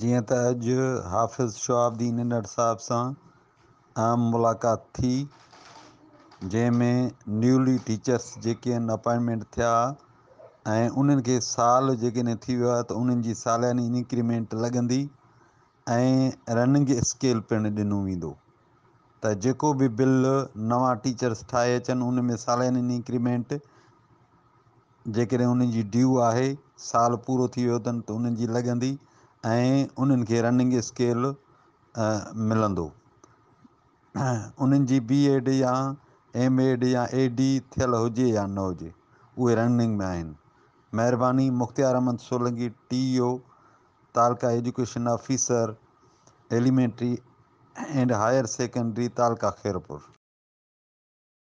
जीअं त अॼु हाफ़िज़ शाब्दी हिन हिसाब सां आम मुलाक़ात थी जंहिंमें न्यूली टीचर्स जेके आहिनि अपॉइंटमेंट थिया ऐं उन्हनि खे साल जेकॾहिं थी वियो आहे त उन्हनि जी सालियानी इंक्रीमेंट लॻंदी ऐं रनिंग स्केल पिणु ॾिनो वेंदो त जेको बि बिल नवां टीचर्स ठाहे अचनि उन में सालियानी इंक्रीमेंट जेकॾहिं उन्हनि जी ड्यू आहे साल पूरो थी वियो अथनि त उन्हनि जी लॻंदी ऐं उन्हनि खे रनिंग स्केल मिलंदो उन्हनि जी बी एड या एम एड या ए डी थियल हुजे या न हुजे उहे रनिंग में आहिनि महिरबानी Mukhtiar Ahmed Solangi T O e तालका education officer elementary and higher secondary तालका Khairpur